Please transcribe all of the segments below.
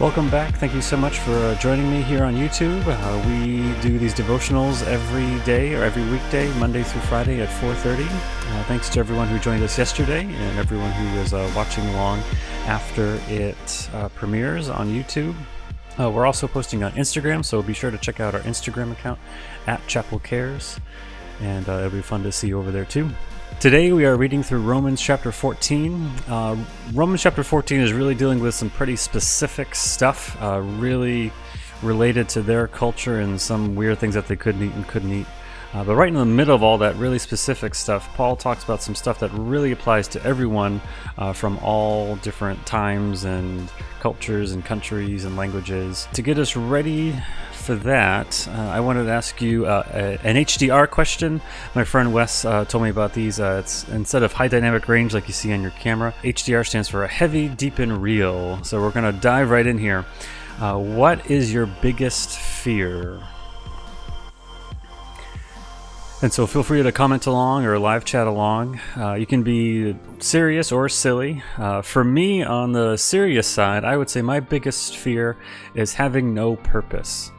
Welcome back. Thank you so much for uh, joining me here on YouTube. Uh, we do these devotionals every day or every weekday, Monday through Friday at 4:30. Uh, thanks to everyone who joined us yesterday and everyone who is uh, watching along after it uh, premieres on YouTube. Uh, we're also posting on Instagram, so be sure to check out our Instagram account at Chapel Cares, and it'll be fun to see you over there too. Today we are reading through Romans chapter 14. Uh, Romans chapter 14 is really dealing with some pretty specific stuff, uh, really related to their culture and some weird things that they couldn't eat and couldn't eat. Uh, but right in the middle of all that really specific stuff, Paul talks about some stuff that really applies to everyone uh, from all different times and cultures and countries and languages. To get us ready for that, uh, I wanted to ask you uh, an HDR question. My friend Wes uh, told me about these. Uh, it's instead of high dynamic range like you see on your camera, HDR stands for a heavy, deep, and real. So we're going to dive right in here. Uh, what is your biggest fear? And so feel free to comment along or live chat along. Uh, you can be serious or silly. Uh, for me, on the serious side, I would say my biggest fear is having no purpose.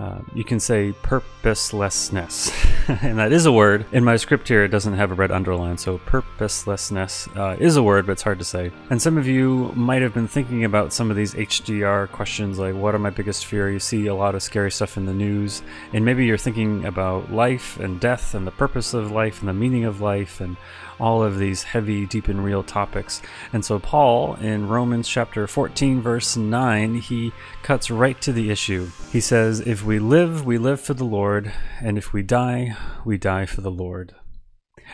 Uh, you can say purposelessness, and that is a word. In my script here, it doesn't have a red underline, so purposelessness uh, is a word, but it's hard to say. And some of you might have been thinking about some of these HDR questions, like what are my biggest fear? You see a lot of scary stuff in the news, and maybe you're thinking about life and death and the purpose of life and the meaning of life and all of these heavy, deep, and real topics. And so, Paul, in Romans chapter 14, verse 9, he cuts right to the issue. He says, If we live, we live for the Lord, and if we die, we die for the Lord.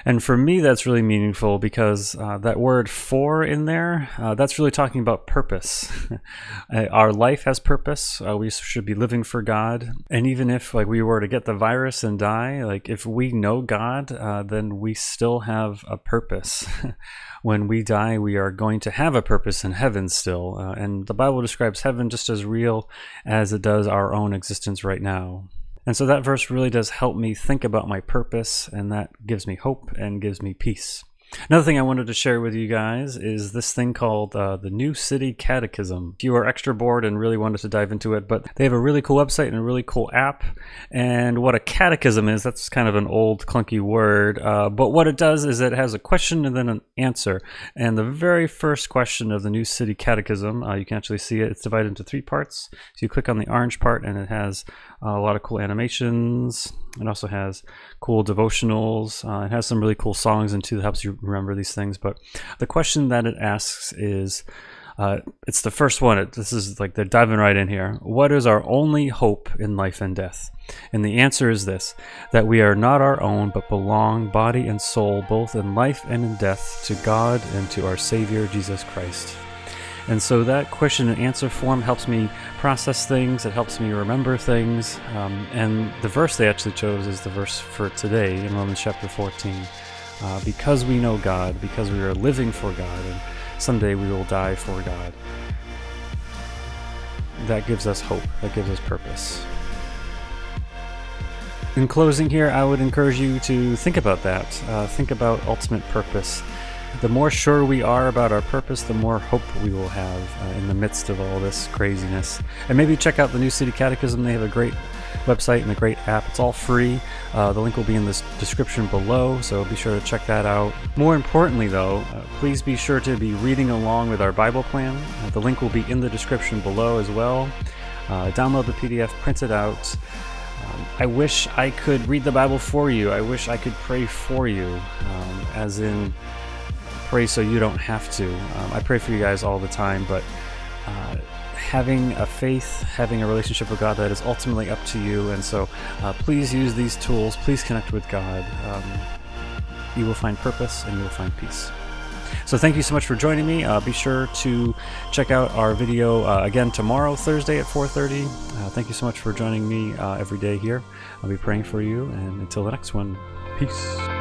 And for me, that's really meaningful because uh, that word for in there, uh, that's really talking about purpose. Uh, our life has purpose. Uh, we should be living for God. And even if like we were to get the virus and die, like if we know God, uh, then we still have a purpose. when we die, we are going to have a purpose in heaven still. Uh, and the Bible describes heaven just as real as it does our own existence right now. And so that verse really does help me think about my purpose, and that gives me hope and gives me peace. Another thing I wanted to share with you guys is this thing called uh, the New City Catechism. If you are extra bored and really wanted to dive into it, but they have a really cool website and a really cool app. And what a catechism is, that's kind of an old clunky word, uh, but what it does is it has a question and then an answer. And the very first question of the New City Catechism, uh, you can actually see it, it's divided into three parts. So you click on the orange part and it has uh, a lot of cool animations. It also has cool devotionals. Uh, it has some really cool songs and too that helps you remember these things. But the question that it asks is, uh, it's the first one. It, this is like they're diving right in here. What is our only hope in life and death? And the answer is this that we are not our own, but belong, body and soul, both in life and in death, to God and to our Savior, Jesus Christ. And so that question and answer form helps me process things, it helps me remember things. Um, and the verse they actually chose is the verse for today in Romans chapter 14. Uh, because we know God, because we are living for God, and someday we will die for God. That gives us hope, that gives us purpose. In closing, here, I would encourage you to think about that. Uh, think about ultimate purpose the more sure we are about our purpose, the more hope we will have uh, in the midst of all this craziness. And maybe check out the New City Catechism. They have a great website and a great app. It's all free. Uh, the link will be in the description below, so be sure to check that out. More importantly, though, uh, please be sure to be reading along with our Bible plan. Uh, the link will be in the description below as well. Uh, download the PDF, print it out. Um, I wish I could read the Bible for you. I wish I could pray for you, um, as in pray so you don't have to. Um, I pray for you guys all the time, but uh, having a faith, having a relationship with God, that is ultimately up to you. And so uh, please use these tools. Please connect with God. Um, you will find purpose and you will find peace. So thank you so much for joining me. Uh, be sure to check out our video uh, again tomorrow, Thursday at 4.30. Uh, thank you so much for joining me uh, every day here. I'll be praying for you. And until the next one, peace.